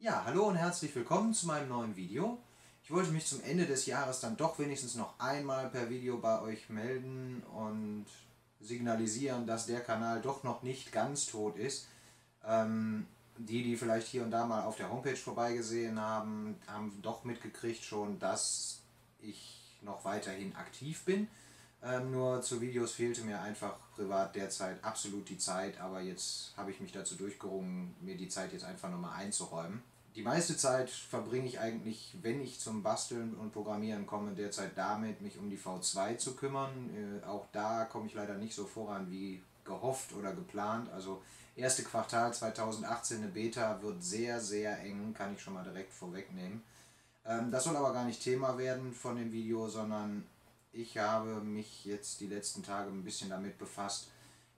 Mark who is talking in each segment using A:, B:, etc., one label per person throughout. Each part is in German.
A: Ja, hallo und herzlich willkommen zu meinem neuen Video. Ich wollte mich zum Ende des Jahres dann doch wenigstens noch einmal per Video bei euch melden und signalisieren, dass der Kanal doch noch nicht ganz tot ist. Ähm, die, die vielleicht hier und da mal auf der Homepage vorbeigesehen haben, haben doch mitgekriegt schon, dass ich noch weiterhin aktiv bin. Ähm, nur zu Videos fehlte mir einfach privat derzeit absolut die Zeit, aber jetzt habe ich mich dazu durchgerungen, mir die Zeit jetzt einfach nochmal einzuräumen. Die meiste Zeit verbringe ich eigentlich, wenn ich zum Basteln und Programmieren komme, derzeit damit, mich um die V2 zu kümmern. Äh, auch da komme ich leider nicht so voran wie gehofft oder geplant. Also erste Quartal 2018 eine Beta wird sehr, sehr eng, kann ich schon mal direkt vorwegnehmen. Ähm, das soll aber gar nicht Thema werden von dem Video, sondern ich habe mich jetzt die letzten Tage ein bisschen damit befasst,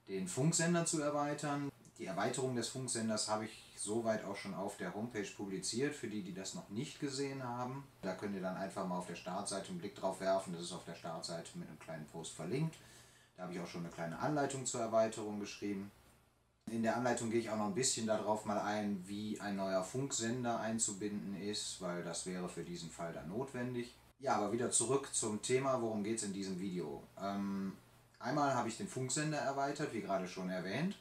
A: den Funksender zu erweitern. Die Erweiterung des Funksenders habe ich soweit auch schon auf der Homepage publiziert, für die, die das noch nicht gesehen haben. Da könnt ihr dann einfach mal auf der Startseite einen Blick drauf werfen. Das ist auf der Startseite mit einem kleinen Post verlinkt. Da habe ich auch schon eine kleine Anleitung zur Erweiterung geschrieben. In der Anleitung gehe ich auch noch ein bisschen darauf mal ein, wie ein neuer Funksender einzubinden ist, weil das wäre für diesen Fall dann notwendig. Ja, aber wieder zurück zum Thema, worum geht es in diesem Video. Ähm, einmal habe ich den Funksender erweitert, wie gerade schon erwähnt.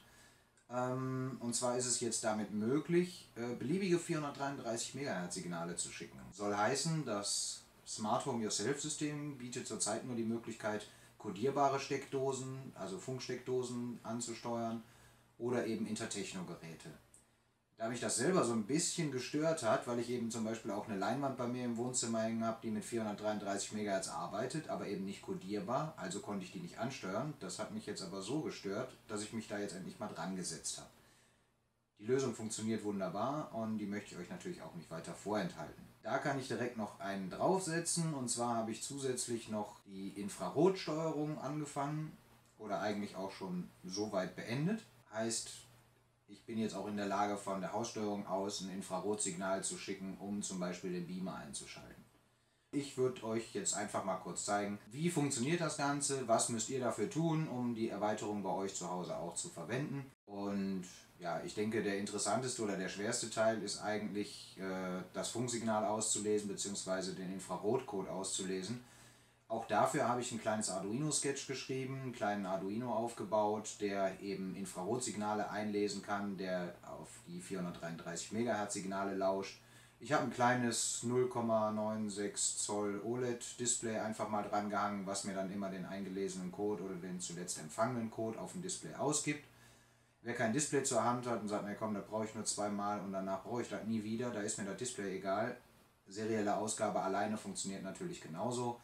A: Ähm, und zwar ist es jetzt damit möglich, äh, beliebige 433 MHz Signale zu schicken. Soll heißen, das Smart Home Yourself System bietet zurzeit nur die Möglichkeit, kodierbare Steckdosen, also Funksteckdosen anzusteuern oder eben Intertechno-Geräte da mich das selber so ein bisschen gestört hat, weil ich eben zum Beispiel auch eine Leinwand bei mir im Wohnzimmer hängen habe, die mit 433 MHz arbeitet, aber eben nicht kodierbar, also konnte ich die nicht ansteuern. Das hat mich jetzt aber so gestört, dass ich mich da jetzt endlich mal dran gesetzt habe. Die Lösung funktioniert wunderbar und die möchte ich euch natürlich auch nicht weiter vorenthalten. Da kann ich direkt noch einen draufsetzen und zwar habe ich zusätzlich noch die Infrarotsteuerung angefangen oder eigentlich auch schon so weit beendet. Heißt, ich bin jetzt auch in der Lage, von der Haussteuerung aus ein Infrarotsignal zu schicken, um zum Beispiel den Beamer einzuschalten. Ich würde euch jetzt einfach mal kurz zeigen, wie funktioniert das Ganze, was müsst ihr dafür tun, um die Erweiterung bei euch zu Hause auch zu verwenden. Und ja, ich denke, der interessanteste oder der schwerste Teil ist eigentlich, äh, das Funksignal auszulesen bzw. den Infrarotcode auszulesen. Auch dafür habe ich ein kleines Arduino-Sketch geschrieben, einen kleinen Arduino aufgebaut, der eben Infrarotsignale einlesen kann, der auf die 433 MHz Signale lauscht. Ich habe ein kleines 0,96 Zoll OLED-Display einfach mal dran gehangen, was mir dann immer den eingelesenen Code oder den zuletzt empfangenen Code auf dem Display ausgibt. Wer kein Display zur Hand hat und sagt, na komm, da brauche ich nur zweimal und danach brauche ich das nie wieder, da ist mir das Display egal. Serielle Ausgabe alleine funktioniert natürlich genauso.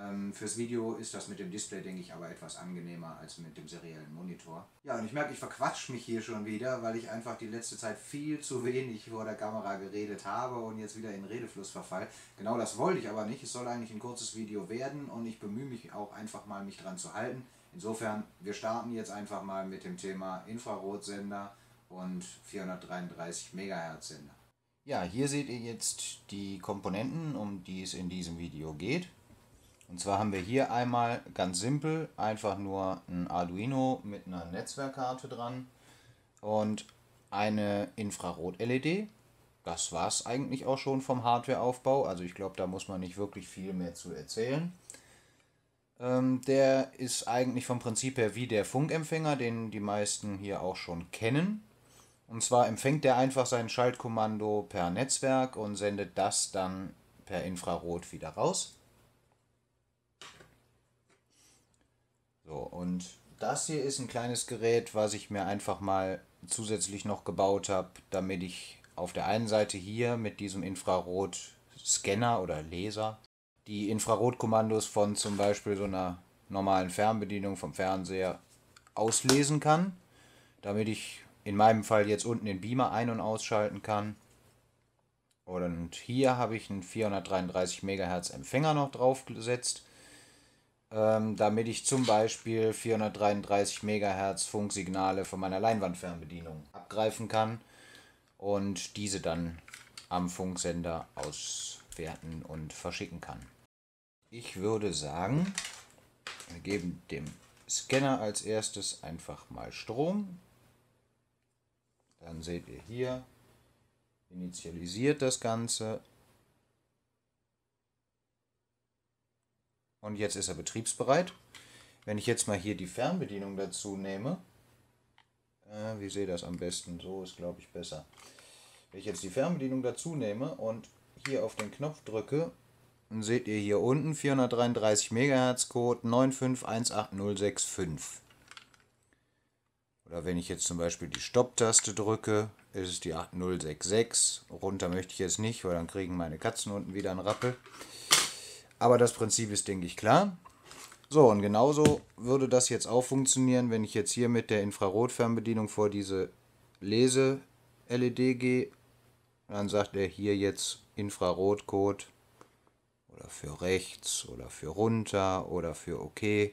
A: Ähm, fürs Video ist das mit dem Display, denke ich, aber etwas angenehmer als mit dem seriellen Monitor. Ja, und ich merke, ich verquatsch mich hier schon wieder, weil ich einfach die letzte Zeit viel zu wenig vor der Kamera geredet habe und jetzt wieder in Redefluss verfall. Genau das wollte ich aber nicht. Es soll eigentlich ein kurzes Video werden und ich bemühe mich auch einfach mal, mich dran zu halten. Insofern, wir starten jetzt einfach mal mit dem Thema Infrarotsender und 433 MHz Sender. Ja, hier seht ihr jetzt die Komponenten, um die es in diesem Video geht. Und zwar haben wir hier einmal ganz simpel einfach nur ein Arduino mit einer Netzwerkkarte dran und eine Infrarot-LED. Das war es eigentlich auch schon vom Hardwareaufbau. Also ich glaube, da muss man nicht wirklich viel mehr zu erzählen. Ähm, der ist eigentlich vom Prinzip her wie der Funkempfänger, den die meisten hier auch schon kennen. Und zwar empfängt der einfach sein Schaltkommando per Netzwerk und sendet das dann per Infrarot wieder raus. So, und das hier ist ein kleines Gerät, was ich mir einfach mal zusätzlich noch gebaut habe, damit ich auf der einen Seite hier mit diesem Infrarot-Scanner oder Laser die Infrarotkommandos von zum Beispiel so einer normalen Fernbedienung vom Fernseher auslesen kann, damit ich in meinem Fall jetzt unten den Beamer ein- und ausschalten kann. Und hier habe ich einen 433 MHz Empfänger noch draufgesetzt ähm, damit ich zum Beispiel 433 MHz Funksignale von meiner Leinwandfernbedienung abgreifen kann und diese dann am Funksender auswerten und verschicken kann. Ich würde sagen, wir geben dem Scanner als erstes einfach mal Strom. Dann seht ihr hier initialisiert das Ganze. Und jetzt ist er betriebsbereit. Wenn ich jetzt mal hier die Fernbedienung dazu nehme, äh, wie sehe das am besten? So ist, glaube ich, besser. Wenn ich jetzt die Fernbedienung dazu nehme und hier auf den Knopf drücke, dann seht ihr hier unten 433 MHz Code 9518065. Oder wenn ich jetzt zum Beispiel die Stopp-Taste drücke, ist es die 8066. Runter möchte ich jetzt nicht, weil dann kriegen meine Katzen unten wieder einen Rappel. Aber das Prinzip ist, denke ich, klar. So, und genauso würde das jetzt auch funktionieren, wenn ich jetzt hier mit der Infrarotfernbedienung vor diese Lese-LED gehe. Dann sagt er hier jetzt Infrarotcode oder für rechts oder für runter oder für OK.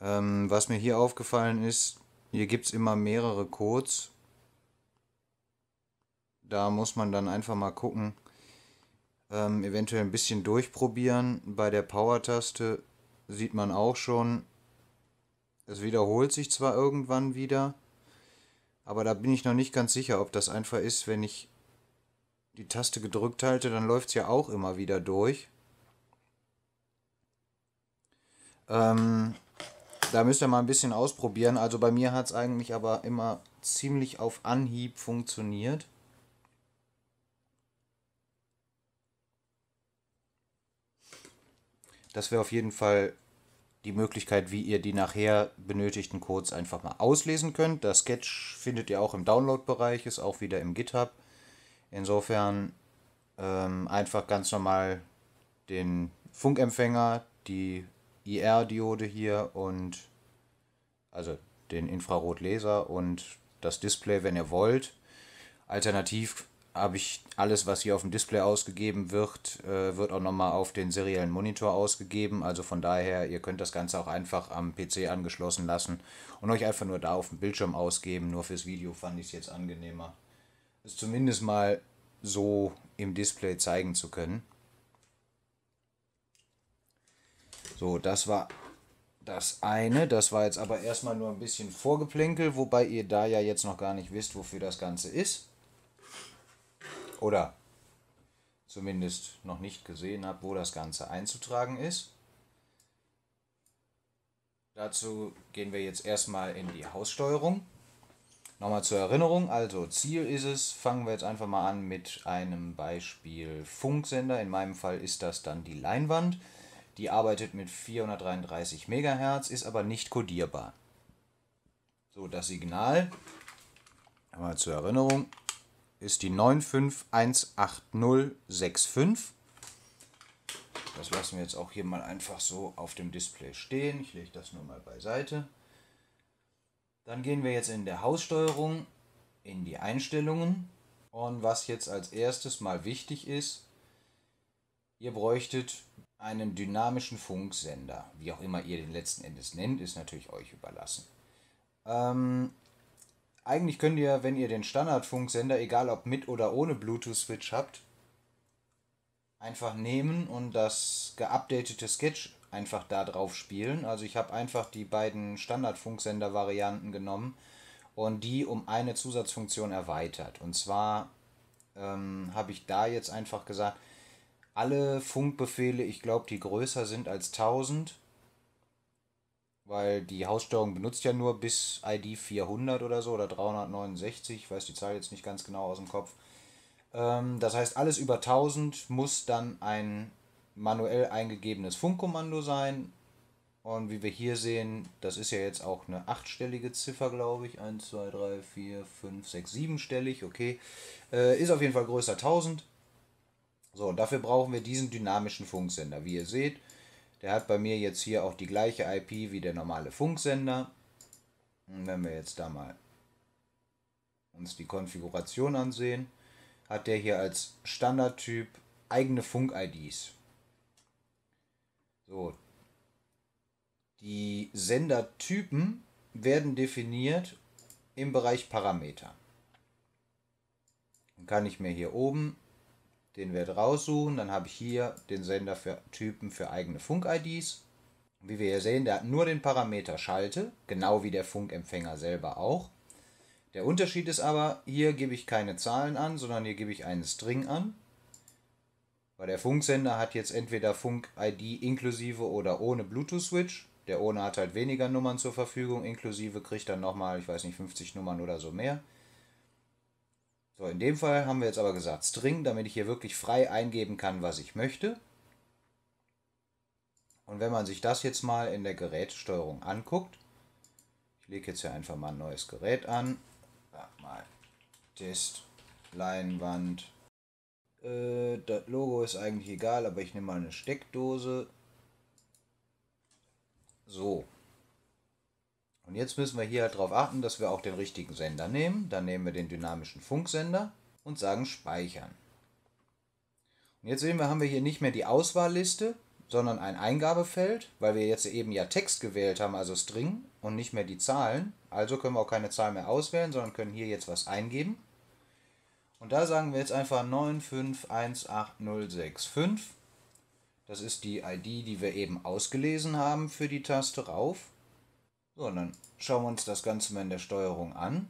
A: Ähm, was mir hier aufgefallen ist, hier gibt es immer mehrere Codes. Da muss man dann einfach mal gucken, ähm, eventuell ein bisschen durchprobieren. Bei der Power-Taste sieht man auch schon, es wiederholt sich zwar irgendwann wieder, aber da bin ich noch nicht ganz sicher, ob das einfach ist, wenn ich die Taste gedrückt halte, dann läuft es ja auch immer wieder durch. Ähm, da müsst ihr mal ein bisschen ausprobieren. Also bei mir hat es eigentlich aber immer ziemlich auf Anhieb funktioniert. Das wäre auf jeden Fall die Möglichkeit, wie ihr die nachher benötigten Codes einfach mal auslesen könnt. Das Sketch findet ihr auch im Download-Bereich, ist auch wieder im GitHub. Insofern ähm, einfach ganz normal den Funkempfänger, die IR-Diode hier und also den Infrarotlaser und das Display, wenn ihr wollt. Alternativ habe ich alles, was hier auf dem Display ausgegeben wird, äh, wird auch nochmal auf den seriellen Monitor ausgegeben. Also von daher, ihr könnt das Ganze auch einfach am PC angeschlossen lassen und euch einfach nur da auf dem Bildschirm ausgeben. Nur fürs Video fand ich es jetzt angenehmer, es zumindest mal so im Display zeigen zu können. So, das war das eine. Das war jetzt aber erstmal nur ein bisschen Vorgeplänkel, wobei ihr da ja jetzt noch gar nicht wisst, wofür das Ganze ist. Oder zumindest noch nicht gesehen habt, wo das Ganze einzutragen ist. Dazu gehen wir jetzt erstmal in die Haussteuerung. Nochmal zur Erinnerung, also Ziel ist es, fangen wir jetzt einfach mal an mit einem Beispiel Funksender. In meinem Fall ist das dann die Leinwand. Die arbeitet mit 433 MHz, ist aber nicht kodierbar. So, das Signal, mal zur Erinnerung, ist die 9518065. Das lassen wir jetzt auch hier mal einfach so auf dem Display stehen. Ich lege das nur mal beiseite. Dann gehen wir jetzt in der Haussteuerung in die Einstellungen. Und was jetzt als erstes mal wichtig ist, ihr bräuchtet einen dynamischen Funksender. Wie auch immer ihr den letzten Endes nennt, ist natürlich euch überlassen. Ähm, eigentlich könnt ihr, wenn ihr den Standardfunksender, egal ob mit oder ohne Bluetooth-Switch habt, einfach nehmen und das geupdatete Sketch einfach da drauf spielen. Also ich habe einfach die beiden Standardfunksender-Varianten genommen und die um eine Zusatzfunktion erweitert. Und zwar ähm, habe ich da jetzt einfach gesagt, alle Funkbefehle, ich glaube, die größer sind als 1000, weil die Haussteuerung benutzt ja nur bis ID 400 oder so oder 369, ich weiß die Zahl jetzt nicht ganz genau aus dem Kopf. Ähm, das heißt, alles über 1000 muss dann ein manuell eingegebenes Funkkommando sein. Und wie wir hier sehen, das ist ja jetzt auch eine achtstellige Ziffer, glaube ich. 1, 2, 3, 4, 5, 6, 7 stellig, okay. Äh, ist auf jeden Fall größer 1000. So, und dafür brauchen wir diesen dynamischen Funksender. Wie ihr seht, der hat bei mir jetzt hier auch die gleiche IP wie der normale Funksender. Und wenn wir jetzt da mal uns die Konfiguration ansehen, hat der hier als Standardtyp eigene Funk-IDs. So. Die Sendertypen werden definiert im Bereich Parameter. Dann kann ich mir hier oben den Wert raussuchen. Dann habe ich hier den Sender für Typen für eigene Funk-IDs. Wie wir hier sehen, der hat nur den Parameter Schalte, genau wie der Funkempfänger selber auch. Der Unterschied ist aber, hier gebe ich keine Zahlen an, sondern hier gebe ich einen String an. Weil der Funksender hat jetzt entweder Funk-ID inklusive oder ohne Bluetooth-Switch. Der ohne hat halt weniger Nummern zur Verfügung, inklusive kriegt dann nochmal, ich weiß nicht, 50 Nummern oder so mehr. So, in dem Fall haben wir jetzt aber gesagt String, damit ich hier wirklich frei eingeben kann, was ich möchte. Und wenn man sich das jetzt mal in der Gerätesteuerung anguckt, ich lege jetzt hier einfach mal ein neues Gerät an, Sag mal Test, Leinwand, äh, das Logo ist eigentlich egal, aber ich nehme mal eine Steckdose. So. Und jetzt müssen wir hier halt darauf achten, dass wir auch den richtigen Sender nehmen. Dann nehmen wir den dynamischen Funksender und sagen Speichern. Und jetzt sehen wir, haben wir hier nicht mehr die Auswahlliste, sondern ein Eingabefeld, weil wir jetzt eben ja Text gewählt haben, also String und nicht mehr die Zahlen. Also können wir auch keine Zahl mehr auswählen, sondern können hier jetzt was eingeben. Und da sagen wir jetzt einfach 9518065. Das ist die ID, die wir eben ausgelesen haben für die Taste rauf. So, und dann schauen wir uns das Ganze mal in der Steuerung an.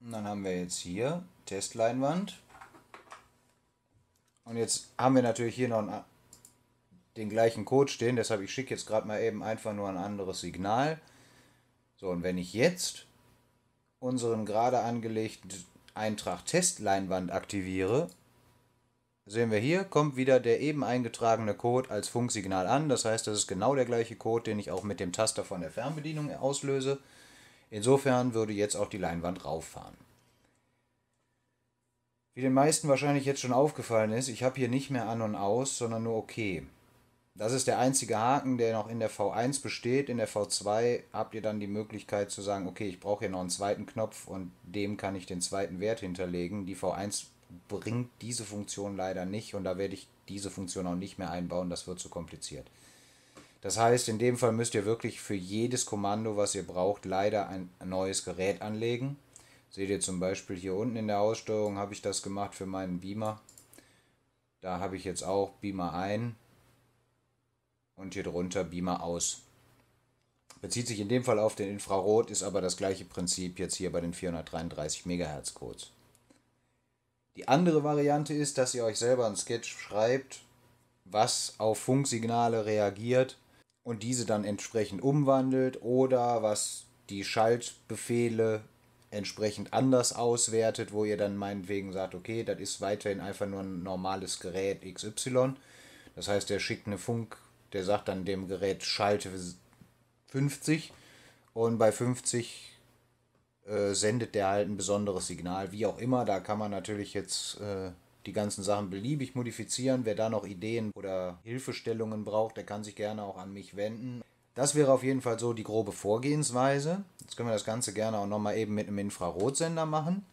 A: Und dann haben wir jetzt hier Testleinwand. Und jetzt haben wir natürlich hier noch den gleichen Code stehen, deshalb ich schicke jetzt gerade mal eben einfach nur ein anderes Signal. So, und wenn ich jetzt unseren gerade angelegten Eintrag Testleinwand aktiviere, sehen wir hier, kommt wieder der eben eingetragene Code als Funksignal an. Das heißt, das ist genau der gleiche Code, den ich auch mit dem Taster von der Fernbedienung auslöse. Insofern würde jetzt auch die Leinwand rauffahren. Wie den meisten wahrscheinlich jetzt schon aufgefallen ist, ich habe hier nicht mehr an und aus, sondern nur OK. Das ist der einzige Haken, der noch in der V1 besteht. In der V2 habt ihr dann die Möglichkeit zu sagen, okay, ich brauche hier noch einen zweiten Knopf und dem kann ich den zweiten Wert hinterlegen. Die V1 bringt diese Funktion leider nicht und da werde ich diese Funktion auch nicht mehr einbauen, das wird zu kompliziert. Das heißt, in dem Fall müsst ihr wirklich für jedes Kommando, was ihr braucht, leider ein neues Gerät anlegen. Seht ihr zum Beispiel hier unten in der Aussteuerung habe ich das gemacht für meinen Beamer. Da habe ich jetzt auch Beamer ein und hier drunter Beamer aus. Bezieht sich in dem Fall auf den Infrarot, ist aber das gleiche Prinzip jetzt hier bei den 433 MHz Codes. Die andere Variante ist, dass ihr euch selber ein Sketch schreibt, was auf Funksignale reagiert und diese dann entsprechend umwandelt oder was die Schaltbefehle entsprechend anders auswertet, wo ihr dann meinetwegen sagt, okay, das ist weiterhin einfach nur ein normales Gerät XY. Das heißt, er schickt eine Funk, der sagt dann dem Gerät schalte 50 und bei 50 äh, sendet der halt ein besonderes Signal, wie auch immer. Da kann man natürlich jetzt äh, die ganzen Sachen beliebig modifizieren. Wer da noch Ideen oder Hilfestellungen braucht, der kann sich gerne auch an mich wenden. Das wäre auf jeden Fall so die grobe Vorgehensweise. Jetzt können wir das Ganze gerne auch nochmal eben mit einem Infrarotsender machen.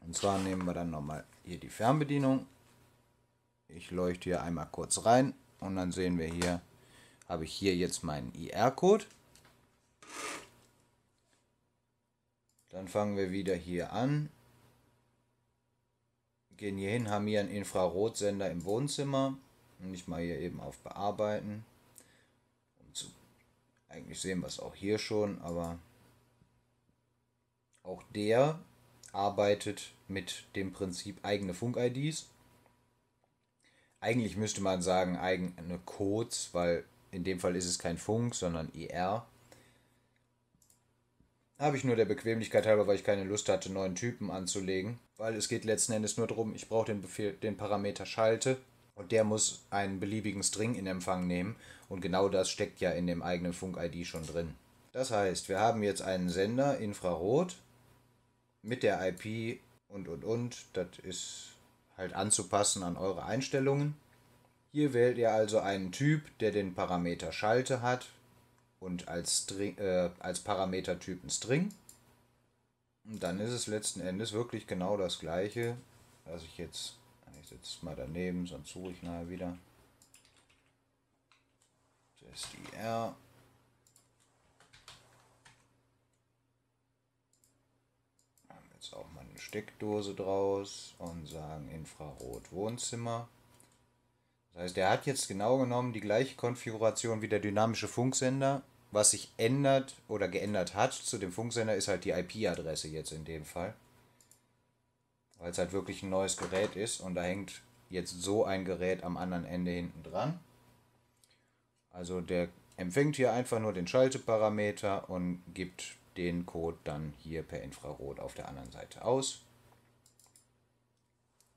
A: Und zwar nehmen wir dann nochmal hier die Fernbedienung. Ich leuchte hier einmal kurz rein und dann sehen wir hier, habe ich hier jetzt meinen IR-Code. Dann fangen wir wieder hier an. Gehen hier hin, haben hier einen Infrarotsender im Wohnzimmer. Und ich mal hier eben auf Bearbeiten. Um zu, eigentlich sehen wir es auch hier schon, aber auch der arbeitet mit dem Prinzip eigene Funk-IDs. Eigentlich müsste man sagen eigene Codes, weil in dem Fall ist es kein Funk, sondern IR. Habe ich nur der Bequemlichkeit halber, weil ich keine Lust hatte, neuen Typen anzulegen. Weil es geht letzten Endes nur darum, ich brauche den Befehl, den Parameter Schalte und der muss einen beliebigen String in Empfang nehmen. Und genau das steckt ja in dem eigenen Funk-ID schon drin. Das heißt, wir haben jetzt einen Sender Infrarot mit der IP und und und. Das ist halt anzupassen an eure Einstellungen. Hier wählt ihr also einen Typ, der den Parameter Schalte hat und als, String, äh, als Parametertyp ein String. Und dann ist es letzten Endes wirklich genau das gleiche. Also ich jetzt, ich setze mal daneben, sonst suche ich nachher wieder. IR. Haben jetzt auch mal eine Steckdose draus und sagen Infrarot Wohnzimmer. Das heißt, er hat jetzt genau genommen die gleiche Konfiguration wie der dynamische Funksender, was sich ändert oder geändert hat zu dem Funksender, ist halt die IP-Adresse jetzt in dem Fall. Weil es halt wirklich ein neues Gerät ist und da hängt jetzt so ein Gerät am anderen Ende hinten dran. Also der empfängt hier einfach nur den Schalteparameter und gibt den Code dann hier per Infrarot auf der anderen Seite aus.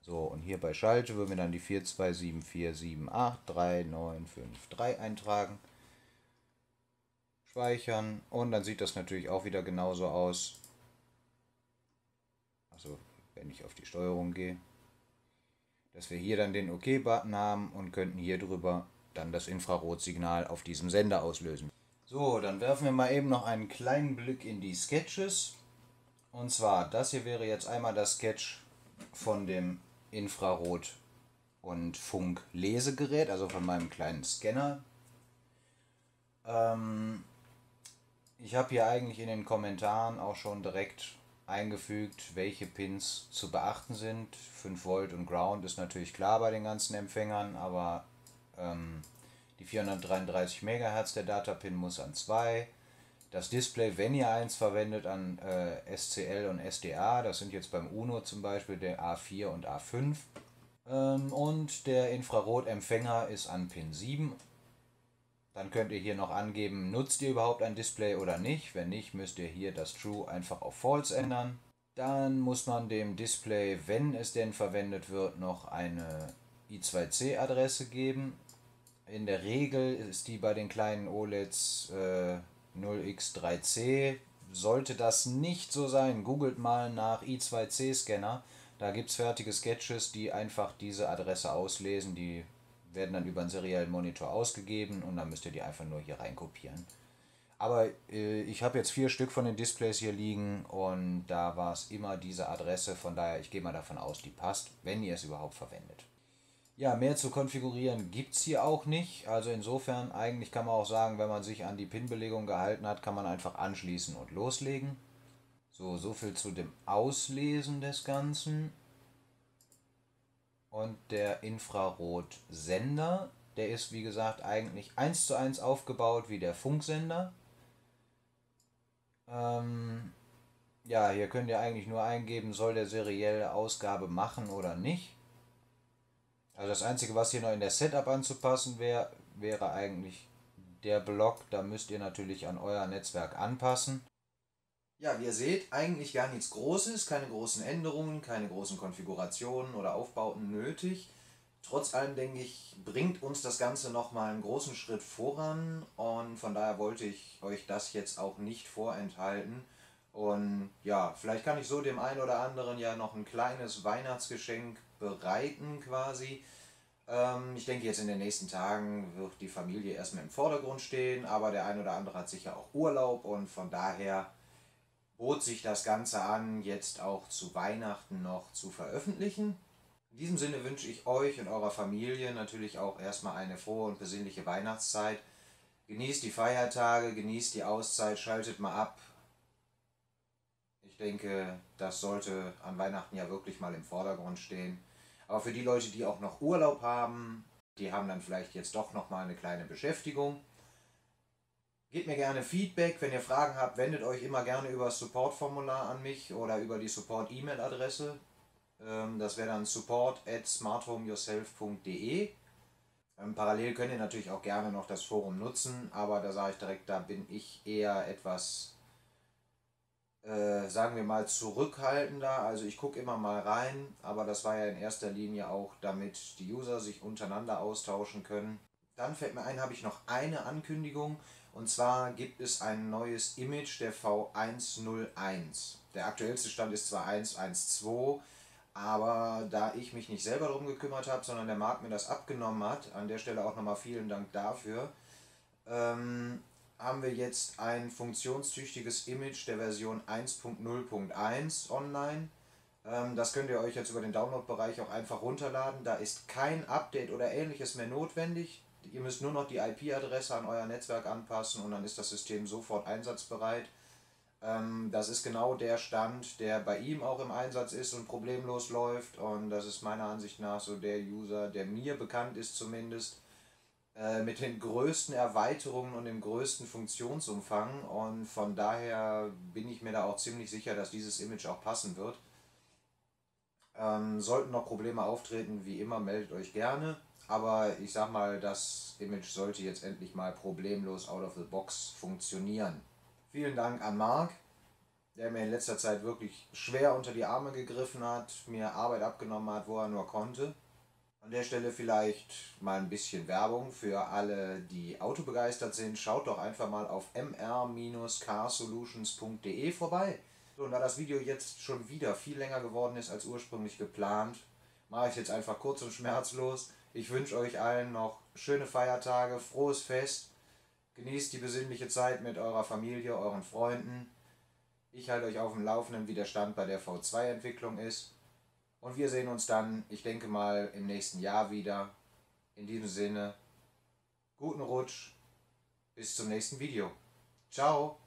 A: So, und hier bei Schalte würden wir dann die 4274783953 eintragen. Speichern und dann sieht das natürlich auch wieder genauso aus. Also, wenn ich auf die Steuerung gehe, dass wir hier dann den OK-Button haben und könnten hier drüber dann das Infrarotsignal auf diesem Sender auslösen. So, dann werfen wir mal eben noch einen kleinen Blick in die Sketches. Und zwar, das hier wäre jetzt einmal das Sketch von dem Infrarot- und Funk-Lesegerät, also von meinem kleinen Scanner. Ähm, ich habe hier eigentlich in den Kommentaren auch schon direkt eingefügt, welche Pins zu beachten sind. 5 Volt und Ground ist natürlich klar bei den ganzen Empfängern, aber ähm, die 433 MHz der Datapin muss an 2. Das Display, wenn ihr eins verwendet, an äh, SCL und SDA, das sind jetzt beim UNO zum Beispiel der A4 und A5. Ähm, und der Infrarotempfänger ist an Pin 7. Dann könnt ihr hier noch angeben, nutzt ihr überhaupt ein Display oder nicht. Wenn nicht, müsst ihr hier das True einfach auf False ändern. Dann muss man dem Display, wenn es denn verwendet wird, noch eine I2C-Adresse geben. In der Regel ist die bei den kleinen OLEDs äh, 0x3c. Sollte das nicht so sein, googelt mal nach i2c-Scanner. Da gibt es fertige Sketches, die einfach diese Adresse auslesen. Die werden dann über einen seriellen Monitor ausgegeben und dann müsst ihr die einfach nur hier reinkopieren. Aber äh, ich habe jetzt vier Stück von den Displays hier liegen und da war es immer diese Adresse. Von daher, ich gehe mal davon aus, die passt, wenn ihr es überhaupt verwendet. Ja, mehr zu konfigurieren gibt es hier auch nicht. Also insofern eigentlich kann man auch sagen, wenn man sich an die Pin-Belegung gehalten hat, kann man einfach anschließen und loslegen. So, so viel zu dem Auslesen des Ganzen. Und der Infrarotsender, der ist wie gesagt eigentlich eins zu eins aufgebaut wie der Funksender. Ähm, ja, hier könnt ihr eigentlich nur eingeben, soll der serielle Ausgabe machen oder nicht. Also das Einzige, was hier noch in der Setup anzupassen wäre, wäre eigentlich der Block. Da müsst ihr natürlich an euer Netzwerk anpassen. Ja, wie ihr seht, eigentlich gar nichts Großes, keine großen Änderungen, keine großen Konfigurationen oder Aufbauten nötig. Trotz allem denke ich, bringt uns das Ganze nochmal einen großen Schritt voran und von daher wollte ich euch das jetzt auch nicht vorenthalten. Und ja, vielleicht kann ich so dem einen oder anderen ja noch ein kleines Weihnachtsgeschenk bereiten quasi. Ähm, ich denke, jetzt in den nächsten Tagen wird die Familie erstmal im Vordergrund stehen, aber der ein oder andere hat sicher auch Urlaub und von daher bot sich das Ganze an, jetzt auch zu Weihnachten noch zu veröffentlichen. In diesem Sinne wünsche ich euch und eurer Familie natürlich auch erstmal eine frohe und besinnliche Weihnachtszeit. Genießt die Feiertage, genießt die Auszeit, schaltet mal ab. Ich denke, das sollte an Weihnachten ja wirklich mal im Vordergrund stehen. Aber für die Leute, die auch noch Urlaub haben, die haben dann vielleicht jetzt doch nochmal eine kleine Beschäftigung. Gebt mir gerne Feedback, wenn ihr Fragen habt, wendet euch immer gerne über das Support-Formular an mich oder über die Support-E-Mail-Adresse. Ähm, das wäre dann support at smarthomeyourself.de. Ähm, parallel könnt ihr natürlich auch gerne noch das Forum nutzen, aber da sage ich direkt, da bin ich eher etwas äh, sagen wir mal, zurückhaltender. Also ich gucke immer mal rein, aber das war ja in erster Linie auch, damit die User sich untereinander austauschen können. Dann fällt mir ein, habe ich noch eine Ankündigung. Und zwar gibt es ein neues Image der V101. Der aktuellste Stand ist zwar 112, aber da ich mich nicht selber darum gekümmert habe, sondern der Markt mir das abgenommen hat, an der Stelle auch nochmal vielen Dank dafür, ähm, haben wir jetzt ein funktionstüchtiges Image der Version 1.0.1 online. Ähm, das könnt ihr euch jetzt über den Download-Bereich auch einfach runterladen. Da ist kein Update oder ähnliches mehr notwendig. Ihr müsst nur noch die IP-Adresse an euer Netzwerk anpassen und dann ist das System sofort einsatzbereit. Ähm, das ist genau der Stand, der bei ihm auch im Einsatz ist und problemlos läuft. Und das ist meiner Ansicht nach so der User, der mir bekannt ist zumindest, äh, mit den größten Erweiterungen und dem größten Funktionsumfang und von daher bin ich mir da auch ziemlich sicher, dass dieses Image auch passen wird. Ähm, sollten noch Probleme auftreten, wie immer, meldet euch gerne. Aber ich sag mal, das Image sollte jetzt endlich mal problemlos out of the box funktionieren. Vielen Dank an Marc, der mir in letzter Zeit wirklich schwer unter die Arme gegriffen hat, mir Arbeit abgenommen hat, wo er nur konnte. An der Stelle vielleicht mal ein bisschen Werbung für alle, die autobegeistert sind. Schaut doch einfach mal auf mr-carsolutions.de vorbei. So, und da das Video jetzt schon wieder viel länger geworden ist als ursprünglich geplant, mache ich jetzt einfach kurz und schmerzlos. Ich wünsche euch allen noch schöne Feiertage, frohes Fest. Genießt die besinnliche Zeit mit eurer Familie, euren Freunden. Ich halte euch auf dem Laufenden, wie der Stand bei der V2-Entwicklung ist. Und wir sehen uns dann, ich denke mal, im nächsten Jahr wieder. In diesem Sinne, guten Rutsch, bis zum nächsten Video. Ciao!